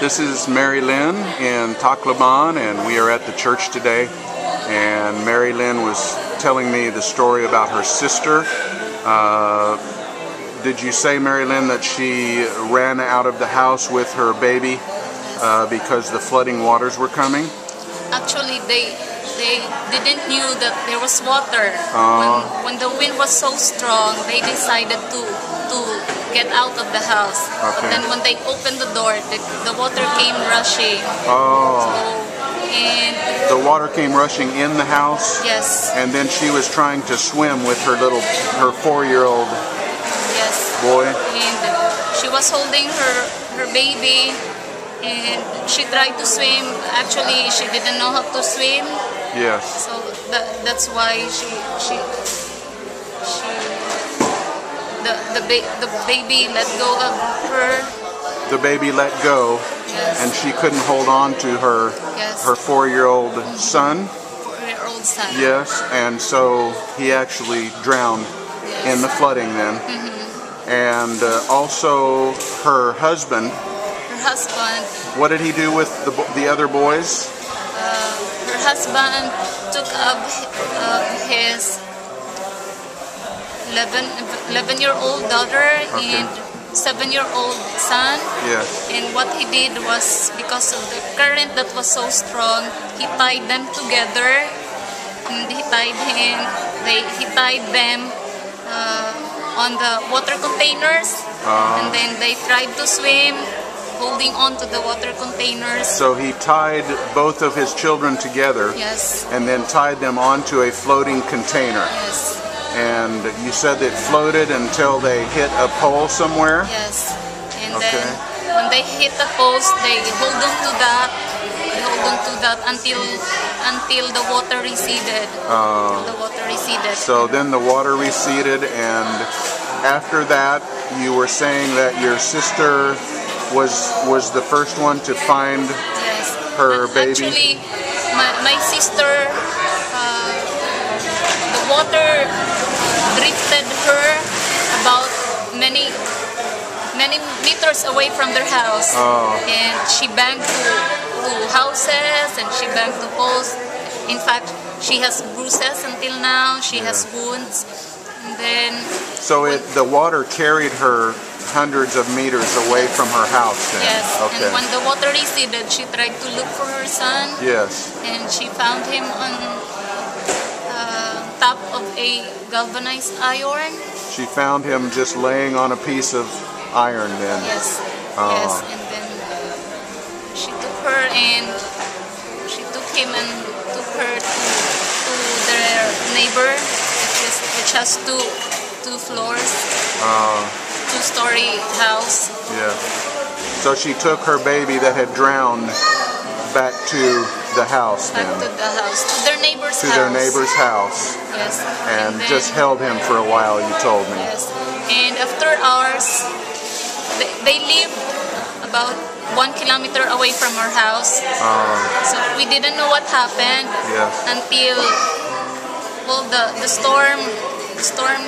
This is Marilyn in Tacloban, and we are at the church today. And Marilyn was telling me the story about her sister. Uh, did you say, Marilyn, that she ran out of the house with her baby uh, because the flooding waters were coming? Actually, they they didn't knew that there was water. Uh. When, when the wind was so strong, they decided to to get out of the house. But Okay. then when they opened the door, the, the water came rushing. Oh, And the water came rushing in the house, yes, and then she was trying to swim with her little, her four-year-old yes. boy. And she was holding her her baby, and she tried to swim. Actually, she didn't know how to swim. Yes. So that, that's why she she she the the, ba- the baby let go of her. The baby let go, Yes. and she couldn't hold on to her Yes. her four-year-old son. four-year-old son. Yes, and so he actually drowned in the flooding then. And uh, also her husband. Her husband, What did he do with the, the other boys? her husband took up uh, his 11, 11 year old daughter Okay. and seven year old son. Yes. And what he did was because of the current that was so strong, he tied them together. And he tied him. They he tied them uh, on the water containers, Ah. and then they tried to swim, holding on to the water containers. So he tied both of his children together Yes, and then tied them onto a floating container. yes, And you said it floated until they hit a pole somewhere? yes. And Okay. then when they hit the post, they hold on to that. They hold on to that until until the water receded. the water receded. So then the water receded, and after that, you were saying that your sister was was the first one to find. Yes. her But baby? Actually, my, my sister, uh, water drifted her about many many meters away from their house, Oh. and she banged to, to houses and she banged to poles. In fact, she has bruises until now. She has wounds. And then So it the water carried her hundreds of meters away from her house. Then. yes, Okay. and when the water receded, she tried to look for her son. yes. and she found him on top of a galvanized iron. She found him just laying on a piece of iron. Then. Yes, Oh. yes, and then she took her and she took him and took her to, to their neighbor, which, is, which has two two floors, Uh, two-story house. yeah. So she took her baby that had drowned back to the house Back then, to the house, to their neighbor's to house. their neighbor's house, Yes, and then- just held him for a while. You told me. Yes. And after hours, they, they lived about one kilometer away from our house. Uh-huh. So we didn't know what happened Yes. until well the, the storm the storm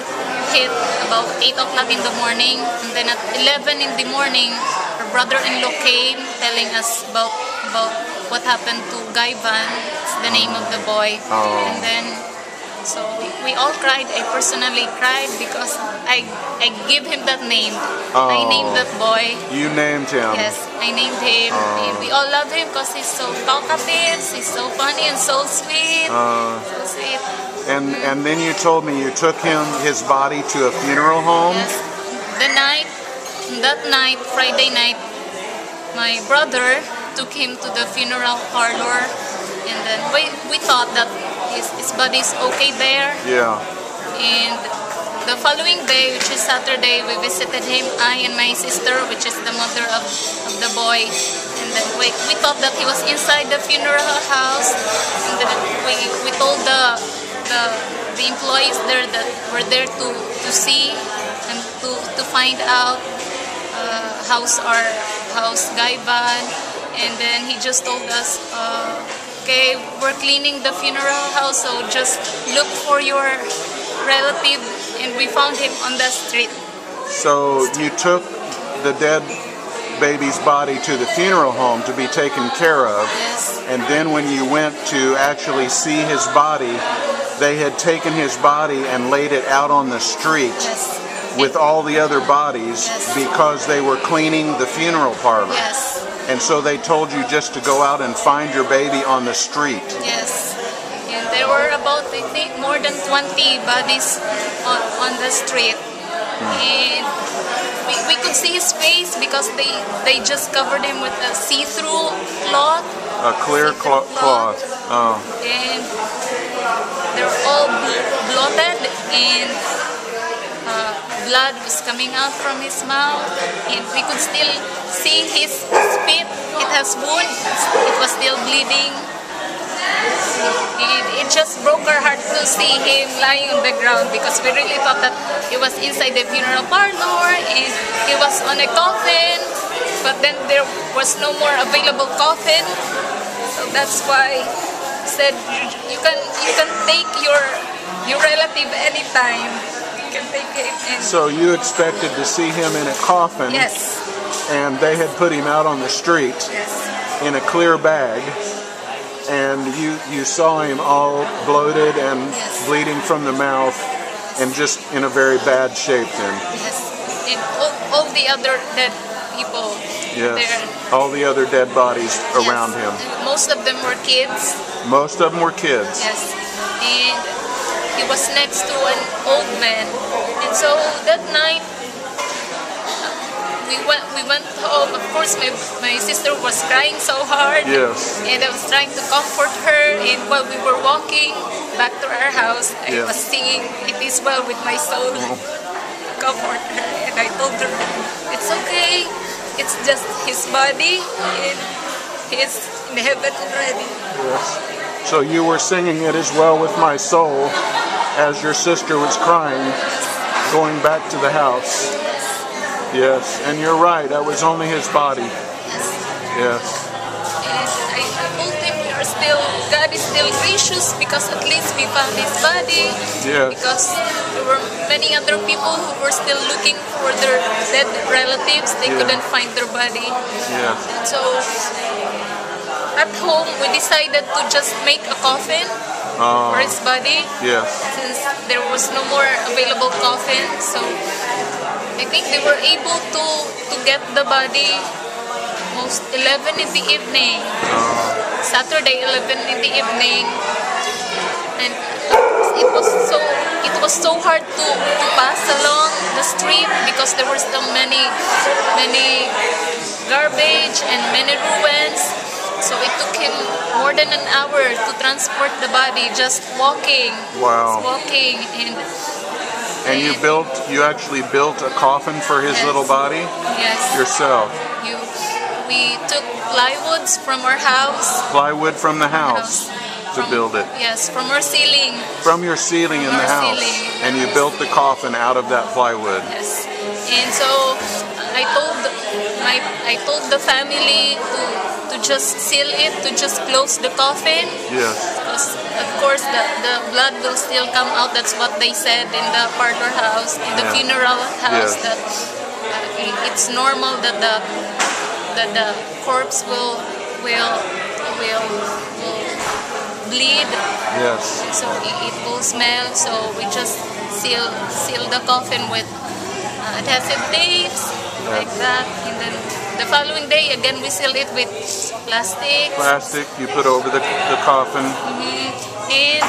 hit about 8 o'clock in the morning and then at 11 in the morning our brother-in-law came telling us about about what happened to Gaivan it's the name of the boy Oh. and then so we, we all cried I personally cried because I I give him that name I Oh. named that boy You named him. Yes, I named him. Oh. We all love him because he's so talkative, he's so funny and so sweet. Uh, so sweet. and and then you told me you took him his body to a funeral home. Yes. The night, that night, Friday night, my brother took him to the funeral parlor. And then we, we thought that his, his body's okay there. Yeah. And the following day, which is Saturday, we visited him, I and my sister, which is the mother of, of the boy. And then we, we thought that he was inside the funeral house. And then we, we told the, the, the employees there that were there to, to see and to, to find out uh, how's our house Gaivan. And then he just told us, uh, okay, we're cleaning the funeral house, so just look for your relative. And we found him on the street. So you took the dead baby's body to the funeral home to be taken care of. Yes. And then when you went to actually see his body, they had taken his body and laid it out on the street Yes. with all the other bodies Yes. because they were cleaning the funeral parlor. Yes. And so they told you just to go out and find your baby on the street. Yes. And there were about, I think, more than 20 bodies on, on the street. Hmm. And we, we could see his face because they, they just covered him with a see-through cloth. A clear clo- cloth. Oh, And they're all bl- bloated and uh, blood was coming out from his mouth. And we could still see his spit. It has wounds. It was still bleeding. It, it just broke our heart to see him lying on the ground because we really thought that he was inside the funeral parlor and he was on a coffin, but then there was no more available coffin. So that's why I said you, you can you can take your your relative anytime. You can take him so you expected to see him in a coffin, yes, and they had put him out on the street yes, in a clear bag, and you you saw him all bloated and Yes. bleeding from the mouth, and just in a very bad shape. Then, yes, and all, all the other dead people yes, there. all the other dead bodies around Yes. him. Most of them were kids. Most of them were kids. Yes. And he was next to an old man. And so that night we went we went home. Of course my my sister was crying so hard. Yes. And I was trying to comfort her and while we were walking back to our house I Yeah. was singing It is well with my soul. Oh. Comfort her and I told her it's okay. It's just his body and he's in heaven already. Yes. So you were singing it as well with my soul as your sister was crying, going back to the house. Yes, and you're right, that was only his body. Yes. I, I told him we are still, God is still gracious because at least we found his body. Yes. Because there were many other people who were still looking for their dead relatives. They Yeah. couldn't find their body. Yes. And so at home, we decided to just make a coffin Oh. for his body Yes. since there was no more available coffin. So I think they were able to, to get the body almost 11 in the evening. Oh. Saturday 11 in the evening. And it was so it was so hard to, to pass along the street because there were so many many garbage and many ruins. So it took him more than an hour to transport the body just walking. Wow. Just walking and And you built, you actually built a coffin for his Yes. little body yes. yourself. You we took plywoods from our house. Plywood from the house to From- build it. Yes, from our ceiling. From your ceiling in the house. ceiling. And you built the coffin out of that plywood. Yes. And so I told my I told the family to to just seal it, to just close the coffin. Yes. Because of course the, the blood will still come out. That's what they said in the parlor house, in the Yeah. funeral house. Yes. That uh, it's normal that the that the corpse will will will, will bleed. Yes. So it, it will smell. So we just seal seal the coffin with uh, adhesive tapes like that, and then the following day again we seal it with plastic. Plastic you put over the, the coffin. And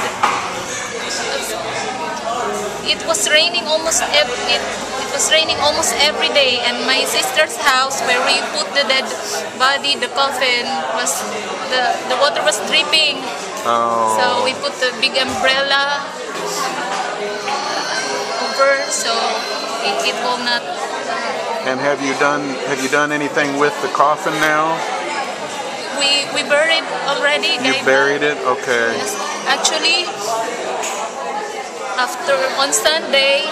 it was raining almost every it, it was raining almost every day and my sister's house where we put the dead body the coffin was the the water was dripping Oh. so we put a big umbrella over so it, it will not And have you done have you done anything with the coffin now? we we buried already You buried it? Okay. Yes. Actually, after on Sunday,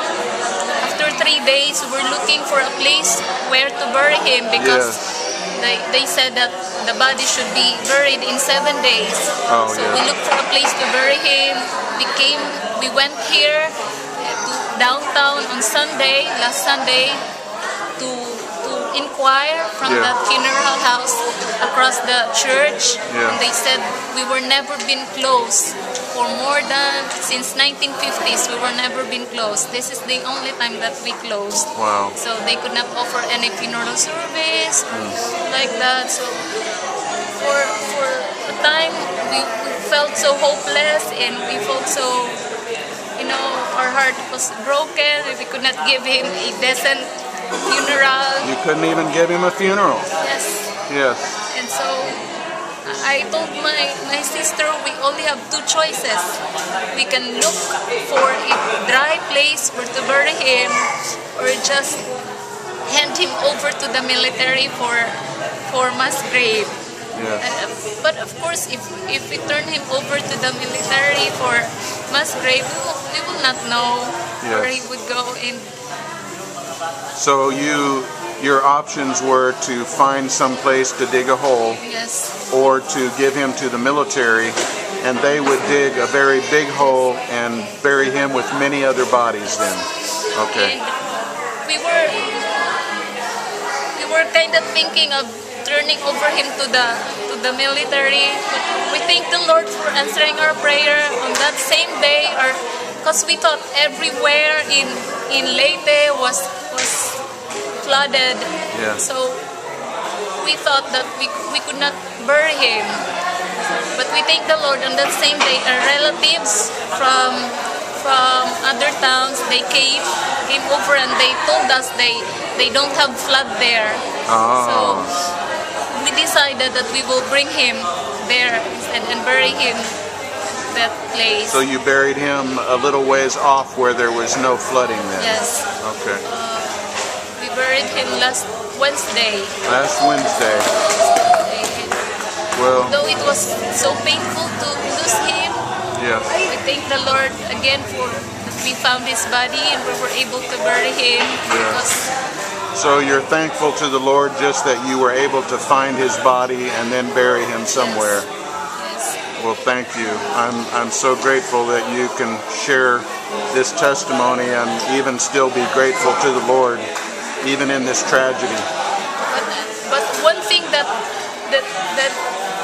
after three days, we're looking for a place where to bury him because Yes. they, they said that the body should be buried in seven days. Oh, so yeah. we looked for a place to bury him. We came, we went here downtown on Sunday, last Sunday, to to inquire from Yeah. the funeral house across the church, Yeah. and they said we were never been closed for more than since 1950s. We were never been closed. This is the only time that we closed. Wow. So they could not offer any funeral service Hmm. like that. So for for a time we, we felt so hopeless and we felt so you know our heart was broken we could not give him a decent funeral. You couldn't even give him a funeral. Yes. Yes. And so I told my, my sister we only have two choices. We can look for a dry place where to bury him or just hand him over to the military for for mass grave. Yes. And, uh, but of course, if if we turn him over to the military for mass grave, we will, we will not know where he would go. And So you, your options were to find some place to dig a hole yes, or to give him to the military, and they would dig a very big hole and bury him with many other bodies then. Okay. and we were we were kind of thinking of turning over him to the to the military. We thank the Lord for answering our prayer on that same day, or because we thought everywhere in in Leyte was was flooded. Yeah. So we thought that we we could not bury him. But we thank the Lord on that same day. Our relatives from from other towns they came came over and they told us they they don't have flood there. Oh. We decided that we will bring him there instead and bury him that place. So you buried him a little ways off where there was no flooding then? yes, Okay. Uh, we buried him last Wednesday. Last Wednesday. Well, Though it was so painful to lose him, yes. we thank the Lord again for that we found his body and we were able to bury him because So you're thankful to the Lord just that you were able to find his body and then bury him somewhere. yes, Well, thank you. I'm, I'm so grateful that you can share this testimony and even still be grateful to the Lord, even in this tragedy. But, but one thing that that that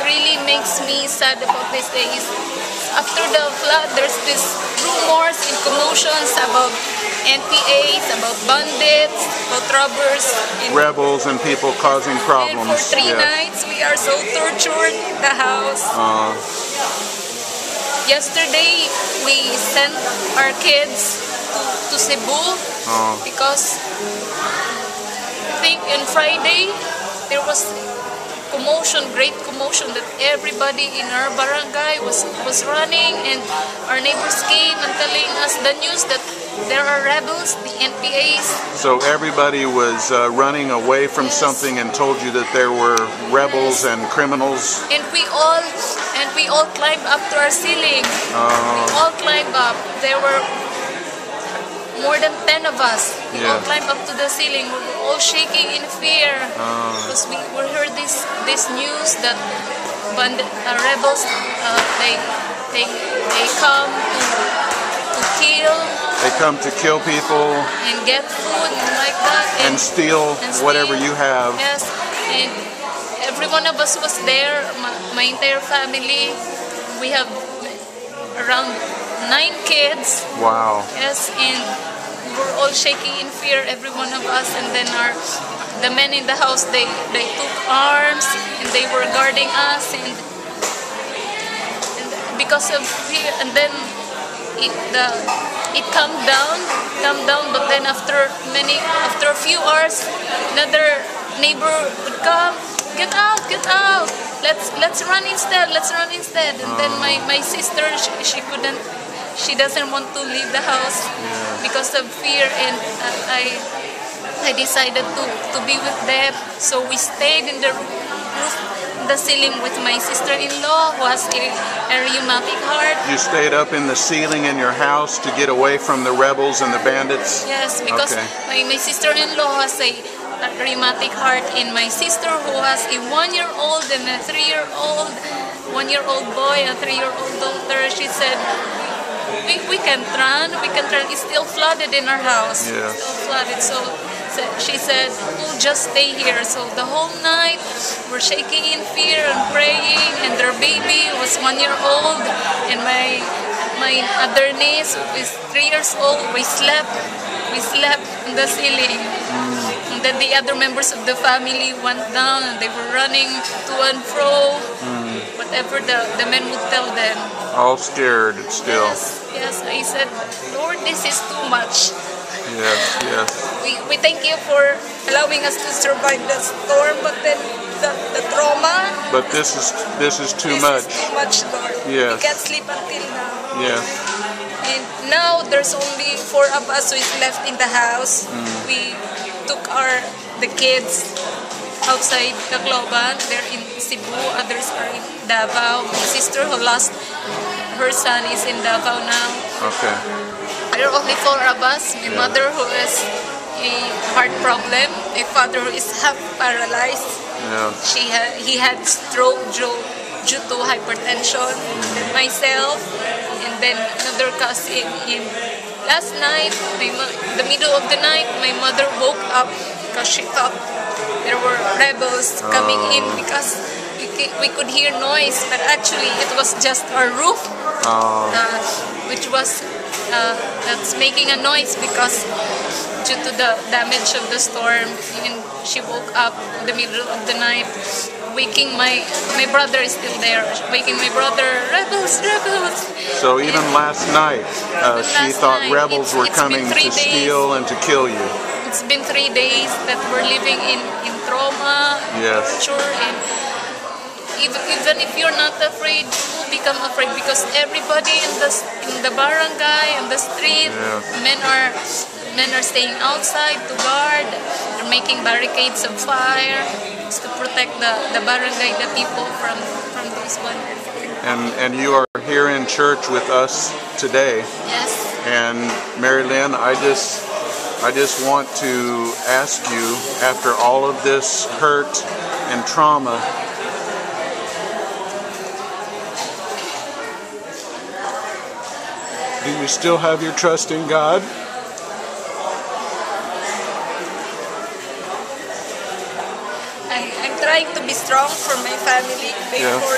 really makes me sad about this day is after the flood, there's this rumors and commotions about NPAs, about bandits, about robbers. And, Rebels and people causing problems. and for three Yes. nights, we are so tortured in the house. Uh, Yesterday, we sent our kids to, to Cebu Oh. because I think on Friday there was commotion, great commotion that everybody in our barangay was was running and our neighbors came and telling us the news that there are rebels, the NPAs. so everybody was uh, running away from Yes. something and told you that there were rebels and criminals. And we all and we all climbed up to our ceiling. We all climbed up. There were more than ten of us. We all Yeah. climbed up to the ceiling. We were all shaking in fear because we, we heard this this news that band, uh, rebels uh, they they they come to to kill They come to kill people and get food and like that and steal and whatever steal. you have. Yes, and every one of us was there. My, my entire family. We have around nine kids. Wow. Yes, and we were all shaking in fear, every one of us. And then our the men in the house they they took arms and they were guarding us and. and because of fear, and then it the it calmed down, calmed down. But then after many, after a few hours, another neighbor would come, get out, get out. Let's let's run instead. Let's run instead. And then ah. my my sister, she, she couldn't, she doesn't want to leave the house because of fear, and uh, I I decided to to be with them. So we stayed in the roof, the ceiling with my sister-in-law who has a, a rheumatic heart. You stayed up in the ceiling in your house to get away from the rebels and the bandits? Yes, because Okay. my, my sister-in-law has a, a rheumatic heart, and my sister who has a one-year-old and a three-year-old, one-year-old boy and a three-year-old daughter, she said, we, we can run, we can run. It's still flooded in our house. Yes. It's still flooded. So said, she said, oh, just stay here. So the whole night, we're shaking in fear and praying, and their baby was one year old, and my my other niece is three years old. We slept, we slept on the ceiling. Mm. And then the other members of the family went down and they were running to and fro, mm. Whatever the, the men would tell them. All scared still. Yes, yes. I said, Lord, this is too much. Yes, yes. We, we thank you for allowing us to survive the storm, but then the, the trauma But this is this is too this much. is too much, Lord. Yes. We can't sleep until now. Yes. And now there's only four of us who is left in the house. Mm. We took our the kids outside Tacloban. They're in Cebu. Others are in Davao. My sister who lost her son is in Davao now. Okay. There are only four of us. My Yeah. mother who has a heart problem. My father who is half paralyzed. Yeah. She had he had stroke due, due to hypertension. And myself, and then another cousin. In last night, my the middle of the night, my mother woke up because she thought there were rebels coming in because we, we could hear noise, but actually it was just our roof Oh, uh, which was uh, that's making a noise because due to the damage of the storm and she woke up in the middle of the night waking my my brother is still there waking my brother rebels rebels so even last night, uh, she last thought night, rebels it's- were it's coming to days. steal and to kill you. it's been three days that we're living in in trauma Yes. torture and even, even if you're not afraid you will become afraid because everybody in the in the barangay in the street Yeah. men are men are staying outside to guard they're making barricades of fire to protect the, the barangay the people from from those one And and you are here in church with us today. yes And Marilyn, I just I just want to ask you, after all of this hurt and trauma, do you still have your trust in God? I, I'm trying to be strong for my family before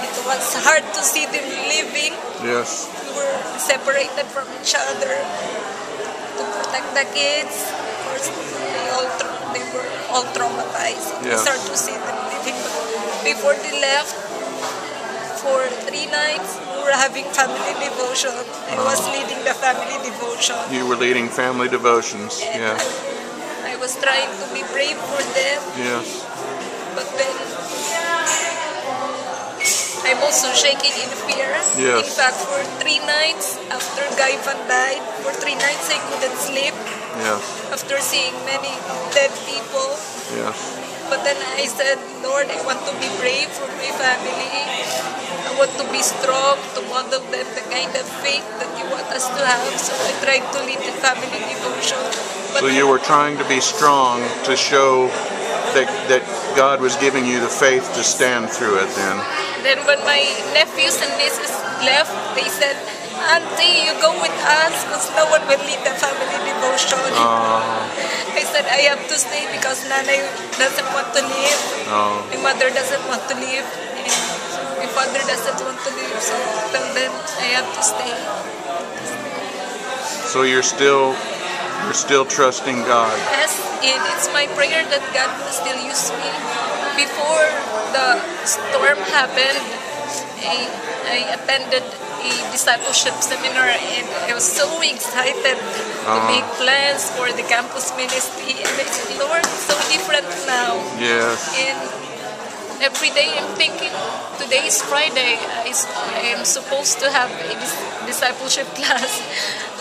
it was hard to see them living Yes. we were separated from each other to protect the kids. Of course, they all tra- they were all traumatized. Yes. We start to see them living. Before they left for three nights, we were having family devotion. I was ah. leading the family devotion. You were leading family devotions. And Yes. I, I was trying to be brave for them, Yes. Then I'm also shaking in fear. Yes. In fact, for three nights after Gaivan died, for three nights I couldn't sleep Yes. after seeing many dead people. Yes. But then I said, Lord, I want to be brave for my family. I want to be strong, to model them the kind of faith that you want us to have. So I tried to lead the family devotion. But So you were trying to be strong to show that that God was giving you the faith to stand through it then. Then when my nephews and nieces left, they said, Auntie, you go with us because no one will lead the family devotion. Oh, I said, I have to stay because Nanay doesn't want to leave. oh, My mother doesn't want to leave. And my father doesn't want to leave. So them I have to stay. so you're still you're still trusting God. Yes, and it's my prayer that God will still use me. Before the storm happened, I, I attended a discipleship seminar and I was so excited to Uh-huh. make plans for the campus ministry. And I said, Lord, it's so different now. Yes. And every day I'm thinking, today is Friday. I am supposed to have a discipleship class.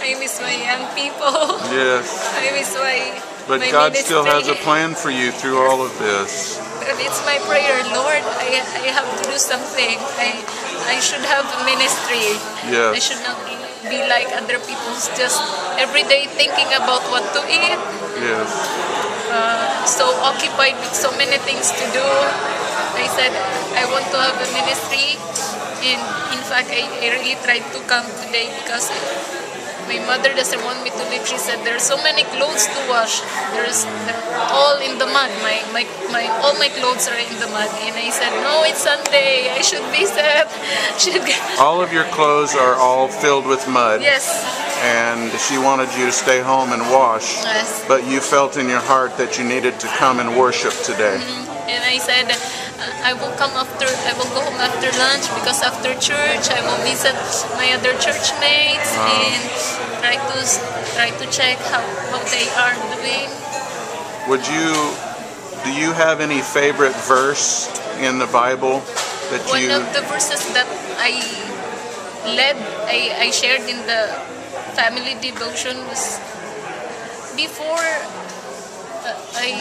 I miss my young people. Yes. I miss my But my God still has a plan for you through all of this. And it's my prayer, Lord, I, I have to do something. I I should have a ministry. Yes. I should not be like other people who's just every day thinking about what to eat, Yes. Uh, so occupied with so many things to do. I said, I want to have a ministry. And in fact, I, I really tried to come today because my mother doesn't want me to leave. She said there's so many clothes to wash. There's they're all in the mud. My my my all my clothes are in the mud. And I said no, it's Sunday. I should be sad. Should All of your clothes are all filled with mud, yes and she wanted you to stay home and wash. yes. But you felt in your heart that you needed to come and worship today. Mm-hmm. And I said, I will come after, I will go home after lunch because after church I will visit my other church mates and try to try to check how what they are doing. Would you, do you have any favorite verse in the Bible that One you, of the verses that I led, I, I shared in the family devotion was before uh, I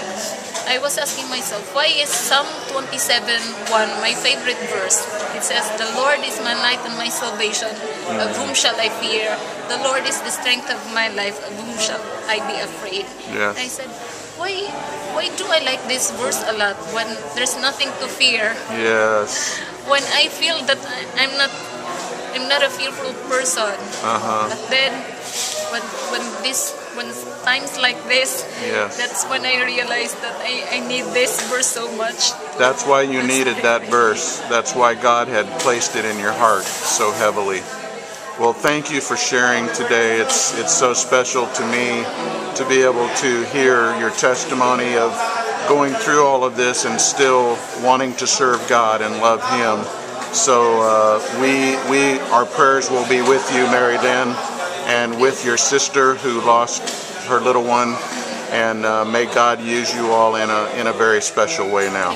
I was asking myself, why is Psalm 27 1 my favorite verse? It says, The Lord is my light and my salvation. Of whom shall I fear? The Lord is the strength of my life. Of whom shall I be afraid? I said, why, why do I like this verse a lot when there's nothing to fear? yes, When I feel that I- I'm not, I'm not a fearful person. uh-huh, But then, when when this when times like this, Yes. that's when I realized that I, I need this verse so much. that's why you needed that verse. That's why God had placed it in your heart so heavily. Well, thank you for sharing today. It's it's so special to me to be able to hear your testimony of going through all of this and still wanting to serve God and love Him. So uh, we we our prayers will be with you, Marilyn, and with your sister who lost her little one. And uh, may God use you all in a in a very special way now.